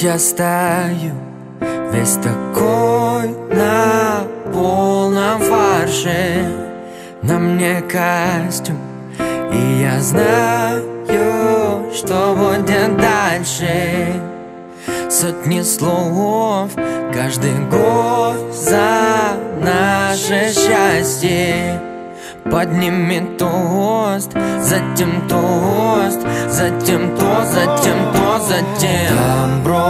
Вот я стою, весь такой на полном фарше На мне костюм, и я знаю, что будет дальше. Сотни слов, каждый год за наше счастье. Подними тост, затем тост, затем тост, затем тост, затем. Добро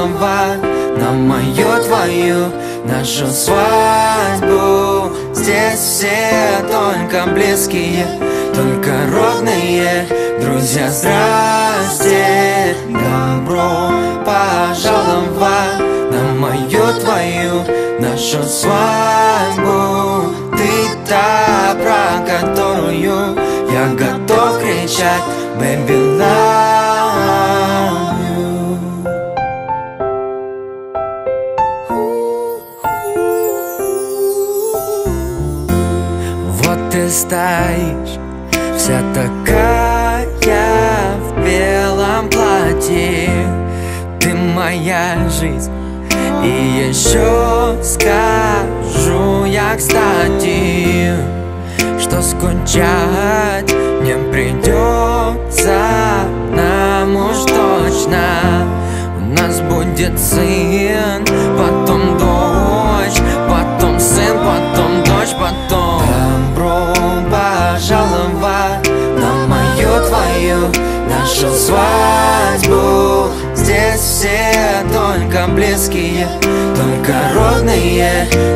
пожаловать на мою твою нашу свадьбу. Здесь все только близкие, только родные. Друзья, здрасте, добро пожаловать на мою твою нашу свадьбу. Та, про которую я готов кричать Baby, love Стоишь, вся такая в белом платье. Ты моя жизнь. И еще скажу я, кстати Что скучать не придется нам уж точно. У нас будет сын, близкие, только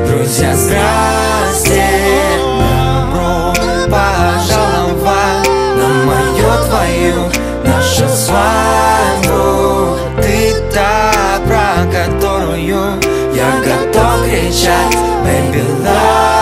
Друзья, здрасте, добро пожаловать На мою, твою, нашу свадьбу. Ты та, про которую я готов кричать Baby, love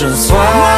нашу свадьбу